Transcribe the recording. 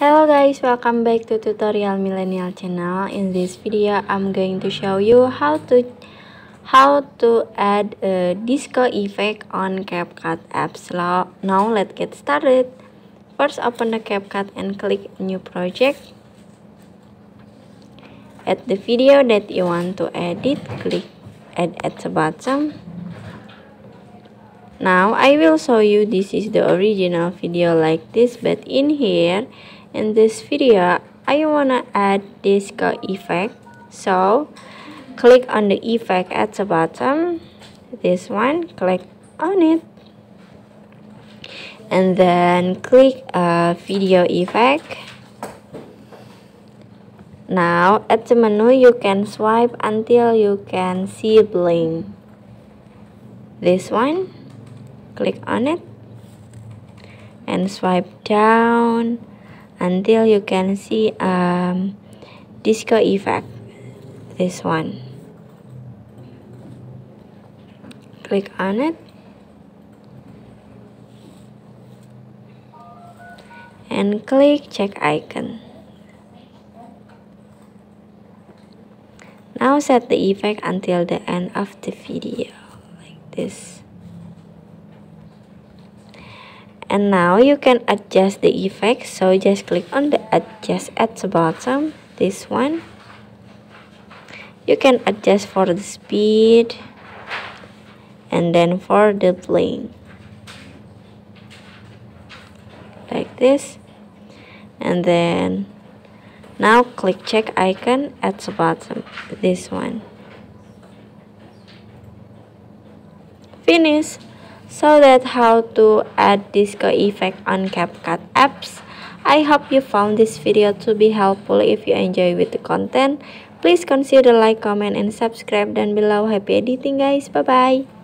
Hello guys, welcome back to tutorial millennial channel. In this video, I'm going to show you how to how to add a disco effect on CapCut apps. Now let's get started. First, open the CapCut and click new project. Add the video that you want to edit. Click add at the bottom. Now I will show you this is the original video like this but in here in this video I wanna add disco effect. So click on the effect at the bottom. This one click on it. And then click a video effect. Now at the menu you can swipe until you can see blink this one click on it. And swipe down until you can see um, disco effect this one. Click on it. And click check icon. Now set the effect until the end of the video like this and now you can adjust the effect so just click on the adjust at the bottom this one. You can adjust for the speed and then for the plane. Like this. And then now click check icon at the bottom this one. Finish so that how to add disco effect on CapCut apps. I hope you found this video to be helpful. If you enjoy with the content, please consider like, comment, and subscribe down below. Happy editing guys. Bye-bye.